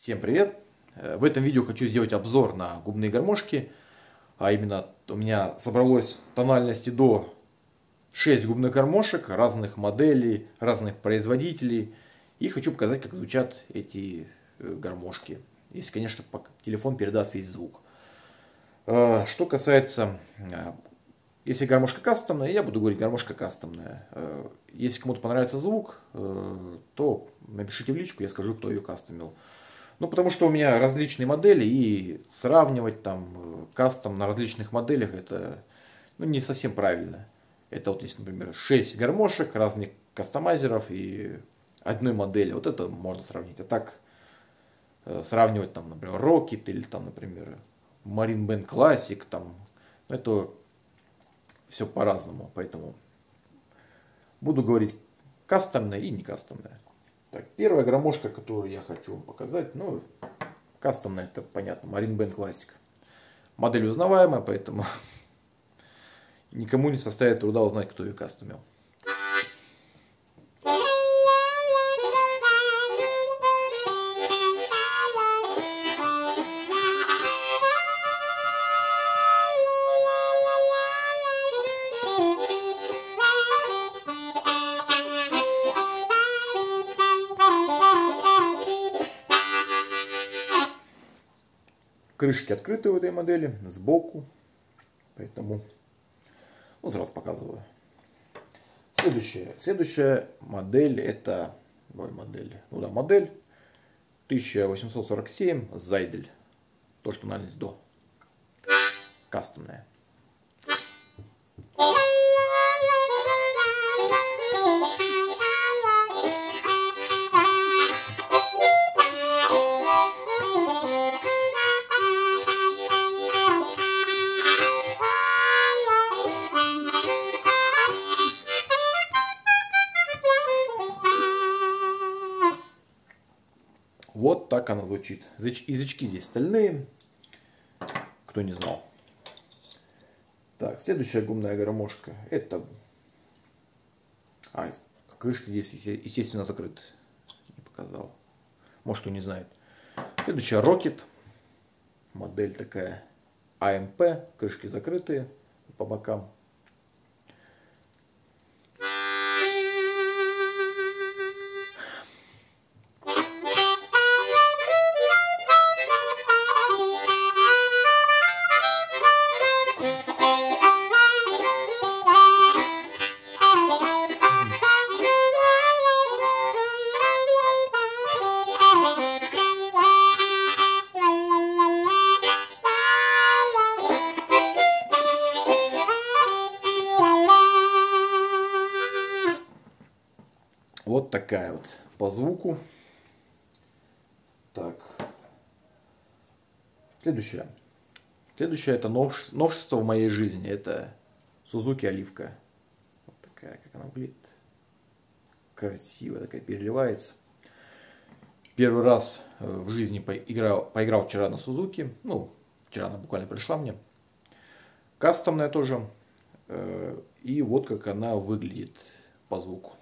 Всем привет! Э, в этом видео хочу сделать обзор на губные гармошки. А именно у меня собралось тональности до 6 губных гармошек разных моделей, разных производителей. И хочу показать, как звучат эти э, гармошки. Если, конечно, телефон передаст весь звук. Э, что касается, если гармошка кастомная, я буду говорить гармошка кастомная. Если кому-то понравится звук, то напишите в личку, я скажу, кто ее кастомил. Ну, потому что у меня различные модели, и сравнивать там э, кастом на различных моделях, это ну, не совсем правильно. Это вот есть, например, 6 гармошек, разных кастомайзеров и одной модели. Вот это можно сравнить. А так э, сравнивать там, например, Rocket или там, например, Marine Band Classic, там, ну, это все по-разному. Поэтому буду говорить кастомное и не кастомное. Так, первая громошка, которую я хочу вам показать, ну, кастомная, это понятно, Band Classic. Модель узнаваемая, поэтому никому не составит труда узнать, кто ее кастомил. Крышки открыты в этой модели, сбоку. Поэтому ну, сразу показываю. Следующая. Следующая модель это... Ой, модель. Ну да, модель 1847 Зайдель. То, что тональность до. Кастомная. Она звучит. Язычки здесь стальные, кто не знал. Так, следующая гумная гармошка. Это... А, крышка здесь, естественно, закрыта. Не показал. Может, кто не знает. Следующая Rocket. Модель такая AMP. Крышки закрытые по бокам. Такая вот по звуку. Так. Следующее. Следующее это новшество в моей жизни. Это Сузуки Оливка. Вот такая, как она выглядит. Красивая такая, переливается. Первый раз э, в жизни поиграл, поиграл вчера на Сузуки. Ну, вчера она буквально пришла мне. Кастомная тоже. Э, и вот как она выглядит по звуку.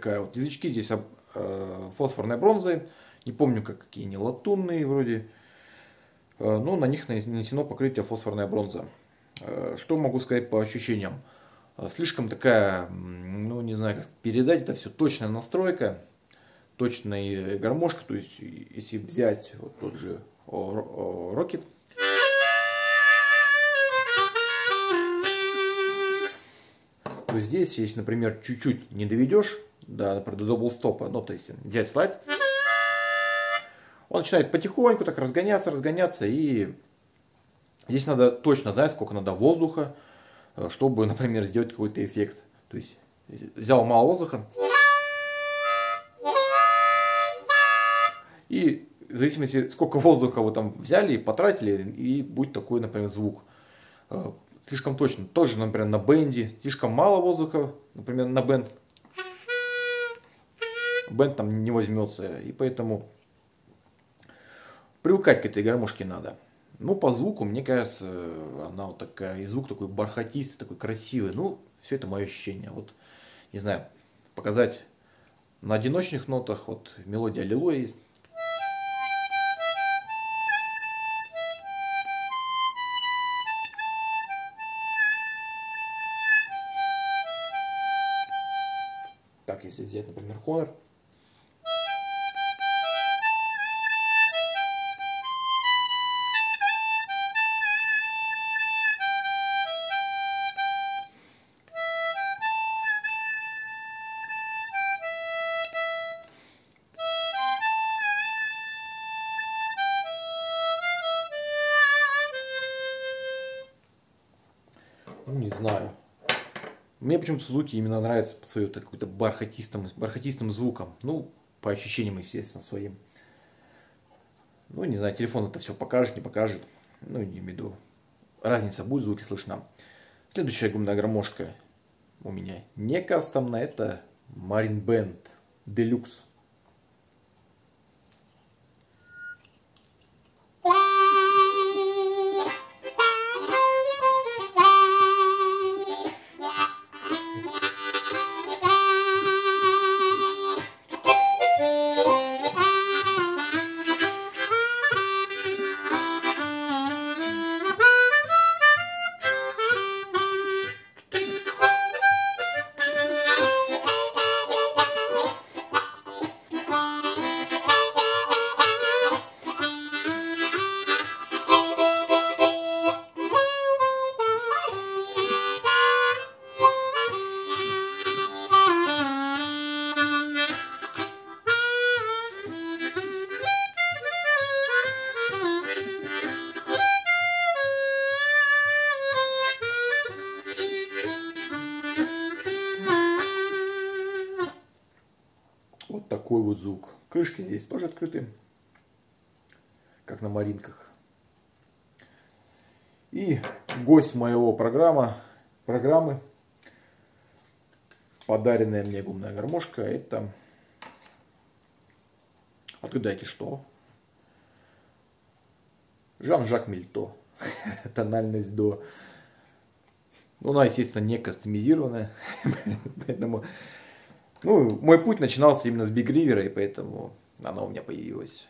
Такая вот. Язычки здесь э, фосфорной бронзы. Не помню, как, какие они латунные вроде. Э, но на них нанесено покрытие фосфорная бронза. Э, что могу сказать по ощущениям? Слишком такая, ну не знаю, как передать это все, точная настройка, точная гармошка. То есть, если взять вот тот же Rocket, то здесь, если, например, чуть-чуть не доведешь до, например, до даблстопа, ну, то есть взять слайд, он начинает потихоньку так разгоняться, разгоняться, и Здесь надо точно знать, сколько надо воздуха, э, чтобы, например, сделать какой-то эффект. То есть взял мало воздуха и в зависимости, сколько воздуха вы там взяли, потратили, и будет такой, например, звук. Э, слишком точно. Тоже, например, на бенде. Слишком мало воздуха, например, на бенд. Бенд там не возьмется. И поэтому привыкать к этой гармошке надо. Ну, по звуку, мне кажется, она вот такая, и звук такой бархатистый, такой красивый. Ну, все это мое ощущение. Вот, не знаю, показать на одиночных нотах, вот мелодия Аллилуйя есть. Так, если взять, например, Honor. Знаю. Мне почему-то Сузуки именно нравится по своим какой-то бархатистым, бархатистым звуком. Ну, по ощущениям, естественно, своим. Ну, не знаю, телефон это все покажет, не покажет. Ну, не имею в виду. Разница будет, звуки слышна. Следующая гумная гармошка у меня не кастомная, это Marine Band Deluxe. Вот звук. Крышки здесь тоже открыты, как на маринках. И гость моего программа, программы, подаренная мне гумная гармошка, это, отгадайте что? Жан-Жак Мильто. Тональность до. Ну, она, естественно, не кастомизированная. Поэтому ну, мой путь начинался именно с Big River, и поэтому она у меня появилась.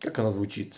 Как она звучит?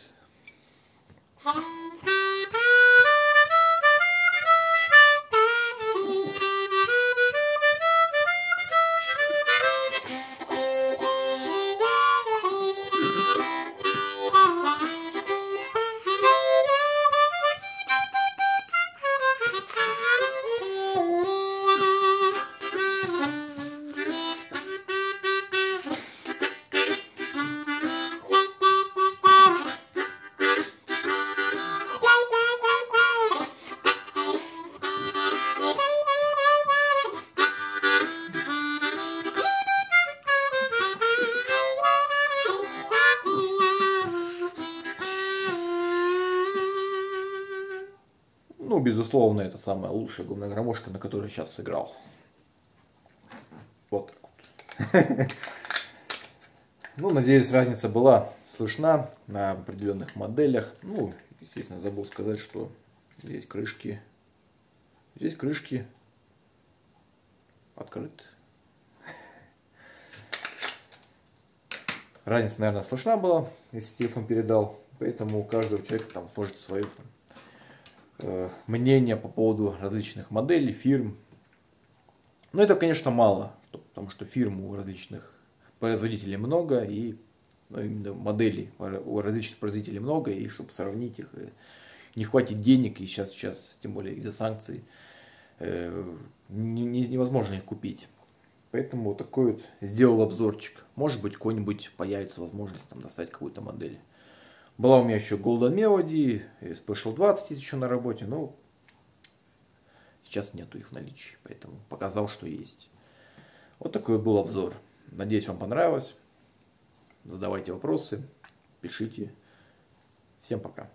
Ну, безусловно, это самая лучшая губная гармошка, на которой сейчас сыграл. Вот так вот. Ну, надеюсь, разница была слышна на определенных моделях. Ну, естественно, забыл сказать, что здесь крышки. Здесь крышки открыты. Разница, наверное, слышна была, если телефон передал. Поэтому у каждого человека там сложится свое мнения по поводу различных моделей, фирм. Но это, конечно, мало, потому что фирм у различных производителей много, и ну, именно моделей у различных производителей много, и чтобы сравнить их, э, не хватит денег, и сейчас, сейчас тем более из-за санкций, э, невозможно их купить. Поэтому вот такой вот сделал обзорчик. Может быть, какой-нибудь появится возможность там достать какую-то модель Была у меня еще Golden Melody, Special 20 еще на работе, но сейчас нету их в наличии, поэтому показал, что есть. Вот такой был обзор. Надеюсь, вам понравилось. Задавайте вопросы, пишите. Всем пока.